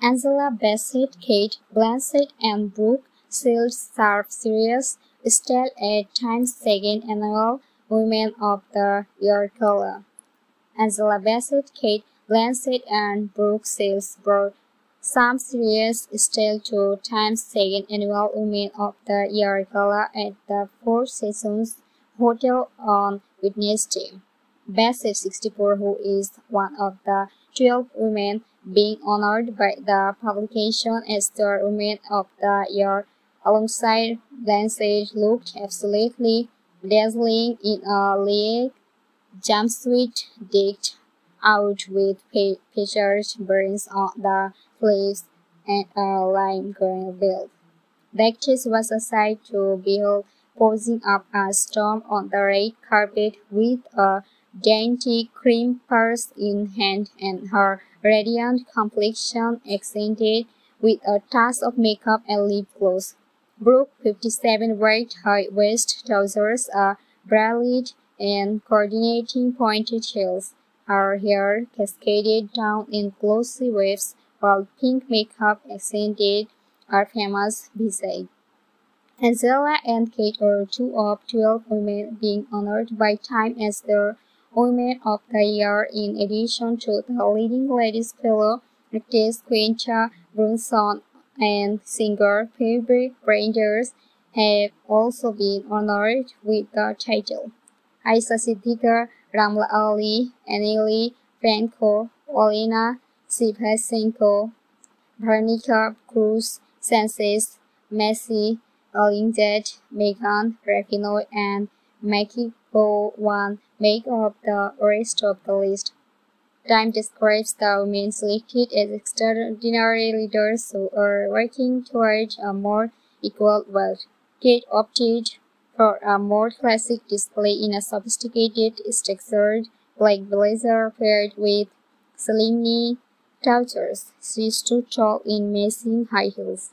Angela Bassett, Cate Blanchett, and Brooke Shields serve series style at Time's second annual Women of the Year Gala. Angela Bassett, Cate Blanchett, and Brooke Shields brought some serious style to Time's second annual Women of the Year Gala at the Four Seasons Hotel on Wednesday. Bassett, 64, who is one of the 12 women being honored by the publication as the Women of the Year, alongside Blanchett, looked absolutely dazzling in a leather jumpsuit decked out with featured burns on the sleeves and a lime green belt. Backchase was a sight to behold posing up a storm on the red carpet with a dainty cream purse in hand and her radiant complexion accented with a touch of makeup and lip gloss. Brooke, 57, white high-waist trousers, a bralette, and coordinating pointed heels. Her hair cascaded down in glossy waves, while pink makeup accented her famous visage. Angela and Cate are two of 12 women being honored by Time as the Women of the Year in addition to the leading ladies fellow actress Quinta Brunson and singer Phoebe Bridgers have also been honored with the title. Ayisha Siddiqa, Ramla Ali, Anielle Franco, Olena Shevchenko, Veronica Cruz, Sanchez, Masih, Alinejad, Megan Rapinoe, and Maggie Bowen make up the rest of the list. Time describes the women selected as extraordinary leaders who are working towards a more equal world. Cate opted for a more classic display in a sophisticated structured black blazer paired with slimmy trousers. She stood tall in matching high heels.